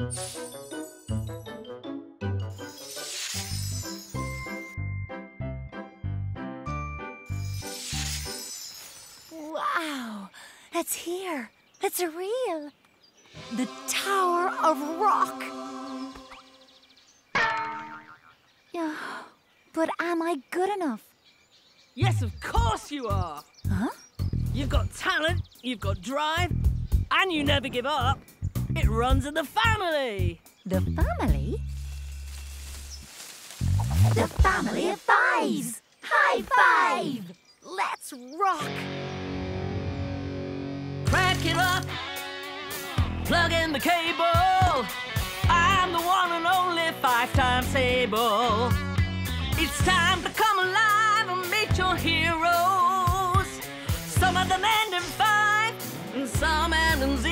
Wow, it's here. It's real. The Tower of Rock. Yeah, but am I good enough? Yes, of course you are. Huh? You've got talent, you've got drive, and you never give up. It runs in the family. The family? The family of fives! High five! Let's rock! Crank it up, plug in the cable. I'm the one and only five times table. It's time to come alive and meet your heroes. Some of them end in five, and some end in zero.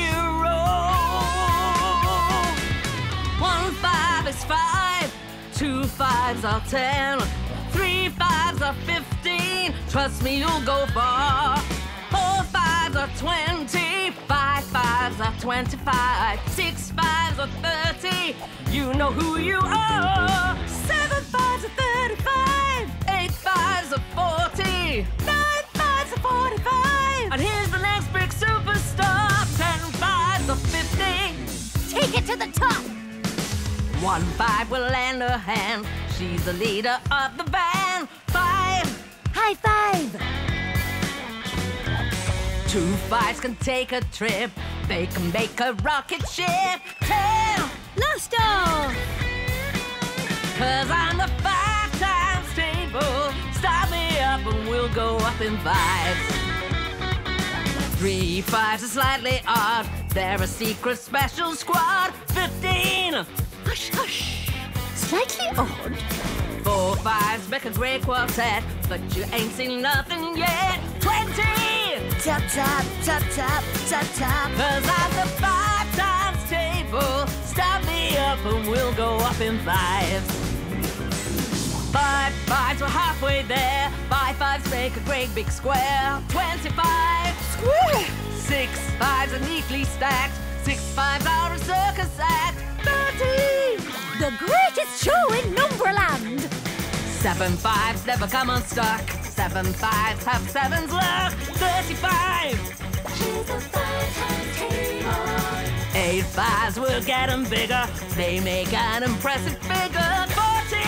Fives are ten, three fives are fifteen. Trust me, you'll go far. Four fives are twenty, five fives are twenty-five, six fives are thirty. You know who you are. Seven fives are thirty-five, eight fives are forty, nine fives are forty-five. And here's the next big superstar. Ten fives are fifty. Take it to the top! One five will lend a hand. She's the leader of the band. Five. High five! Two fives can take a trip. They can make a rocket ship. Ten. Last off! Cause I'm the five times table. Start me up and we'll go up in fives. Three fives are slightly odd. They're a secret special squad. Fifteen. Hush, hush! Slightly odd. Four fives make a great quartet, but you ain't seen nothing yet. Twenty. Tap, tap, tap, tap, tap, tap. Cause I'm the five times table. Stop me up and we'll go up in fives. Five fives, we're halfway there. Five fives make a great big square. Twenty-five. Square! Six fives are neatly stacked. Six fives are a circus act. Thirty. The greatest show in Numberland! Seven fives never come unstuck. Seven fives have sevens luck. Thirty-five. Eight fives will get 'em bigger. They make an impressive figure. Forty.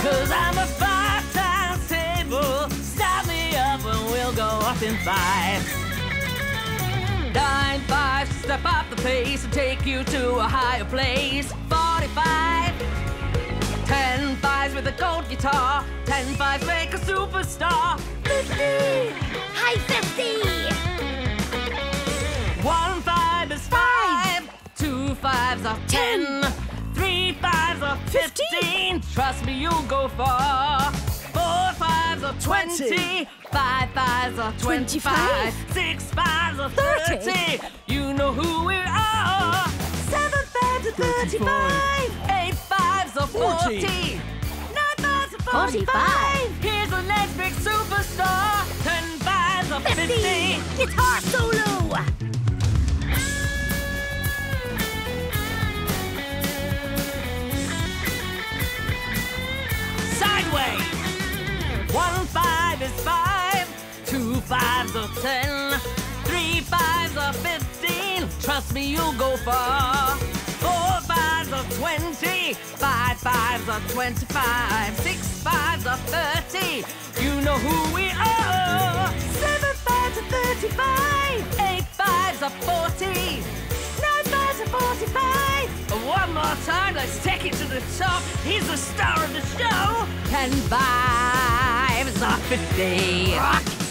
Cause I'm a five times table. Stop me up and we'll go up in fives. Nine fives step up the pace and take you to a higher place. Forty-five. Ten fives with a gold guitar. Ten fives make a superstar. Fifty. High 50! One five is five. Two fives are ten. Three fives are fifteen. Trust me, you'll go far. Four fives are twenty. Five fives are twenty-five. Six fives are Thirty. thirty. You know who we are. Seven fives are thirty-five. Eight fives are forty. Forty. Nine fives are forty-five. Here's the next big superstar. Ten fives are 50! fifty. Guitar solo! Ten, three fives are fifteen. Trust me, you'll go far. Four fives are twenty, five fives are twenty-five, six fives are thirty. You know who we are. Seven fives are thirty-five, eight fives are forty. Nine fives are forty-five. One more time, let's take it to the top. He's the star of the show. Ten fives are fifty. Rock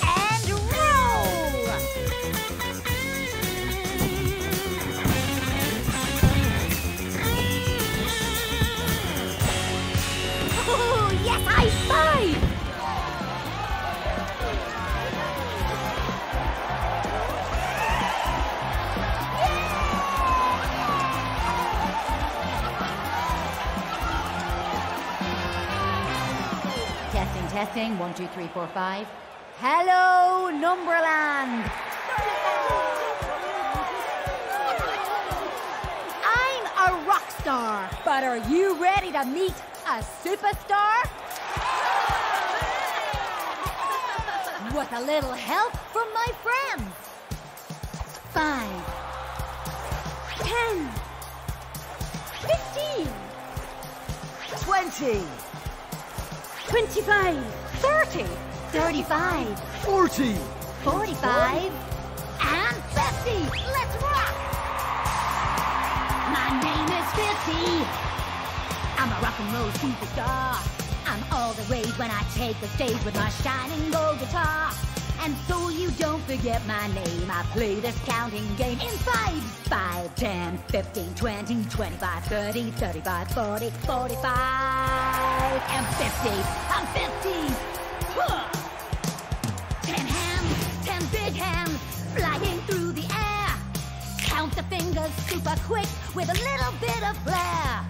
Testing. One, two, three, four, five. Hello, Numberland. I'm a rock star, but are you ready to meet a superstar? With a little help from my friends. Five. Ten. Fifteen. Twenty twenty-five, thirty, thirty-five, Forty. forty-five, and fifty. Let's rock! My name is Fifty. I'm a rock and roll superstar. I'm all the rage when I take the stage with my shining gold guitar. And so you don't forget my name, I play this counting game in five. Five, ten, fifteen, twenty, twenty-five, thirty, thirty-five, forty, forty-five, and fifty. I'm fifty. Huh. Ten hands, ten big hands, flying through the air. Count the fingers super quick with a little bit of flair.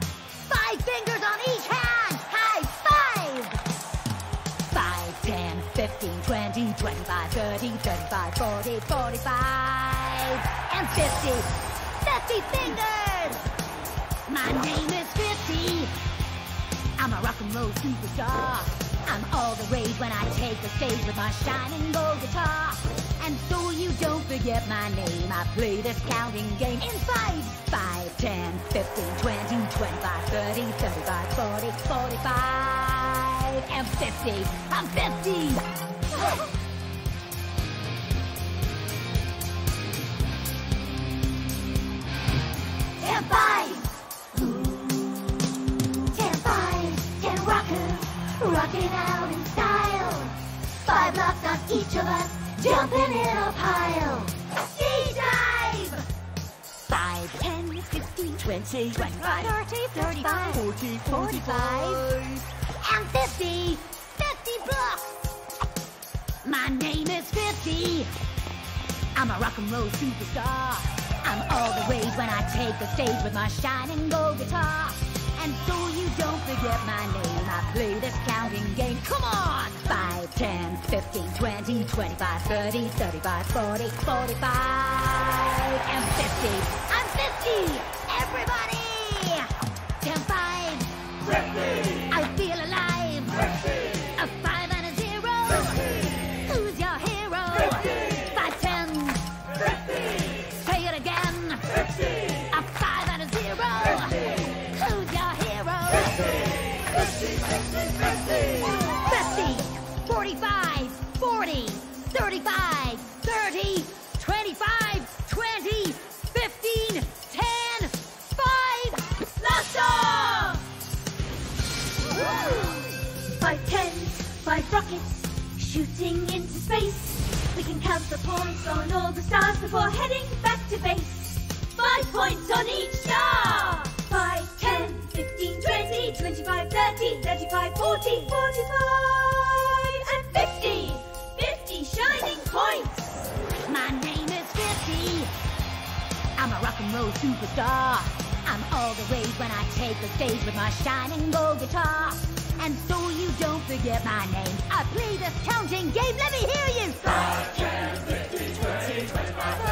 Five fingers on each hand, high five! Five, ten, fifteen, twenty, twenty-five, thirty, thirty-five, forty, forty-five, and fifty. Fifty fingers! My name is roll superstar. I'm all the rage when I take the stage with my shining gold guitar. And so you don't forget my name, I play this counting game in 5, 10, 15, 20, 25, 30, 35, 40, 45, and 50. I'm 50! each of us, jumping in a pile. Stage dive! Five, ten, fifteen, twenty, twenty-five, thirty, thirty-five, Forty. forty-five, and fifty. Fifty blocks! My name is Fifty. I'm a rock and roll superstar. I'm all the rage when I take the stage with my shining gold guitar. And so you don't forget my name. I play this counting game. Come on! 5, 10, 15, 20, 25, 30, 35, 40, 45, and 50. I'm 50! Everybody! 10, 5. 50! Rockets, shooting into space. We can count the points on all the stars before heading back to base. Five points on each star! Five, ten, fifteen, twenty, twenty-five, thirty, thirty-five, forty, forty-five, and fifty! Fifty shining points! My name is 50. I'm a rock and roll superstar. I'm all the rage when I take the stage with my shining gold guitar. And so you don't forget my name. I play this counting game. Let me hear you. 5, 10, 15, 20, 25,